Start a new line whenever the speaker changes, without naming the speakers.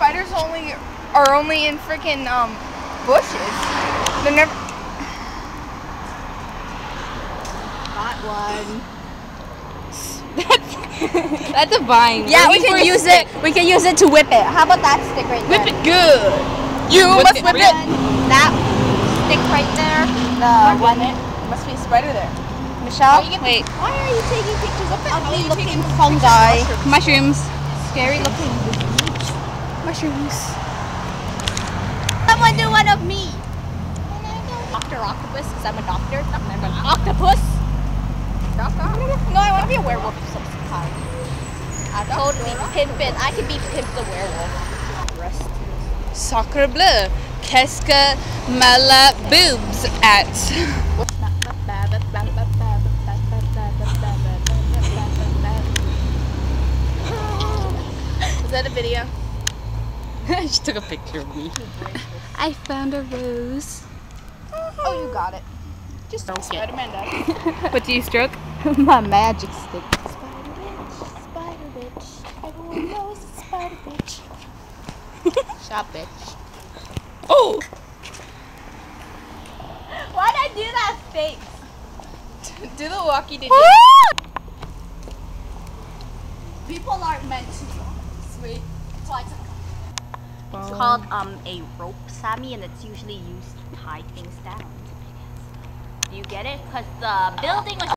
spiders only are only in freaking um bushes. They're never.
Got one.
That's that's a vine.
Yeah, we
Looking
can use
stick.
it. We can use it to whip it. How about that stick right
Whip
there?
Whip it good.
You
Whip
must
it,
whip it.
That stick right there. The one.
Must be a spider there.
Michelle.
Wait,
Why are you taking pictures of ugly looking fungi?
mushrooms.
Scary looking.
Mushrooms.
Someone do one of me. Doctor Octopus, because I'm a doctor. I'm an octopus. No, I want to be a werewolf of some kind. I totally pimp it. I can be Pimp the werewolf. Rest.
Sacre bleu. Qu'est-ce que mala boobs at?
Is that a video?
she took a picture of me. I found a rose.
Oh, you got it. Just
Okay.
Spider-Man does.
What do you stroke?
My magic stick.
Spider bitch, spider bitch. Everyone knows it's spider bitch.
Shop bitch.
Oh!
Why'd I do that face?
Do the walkie did
People aren't meant to. Sweet. So I took It's called um a rope, Sammy, and it's usually used to tie things down. Do you get it? Because the building was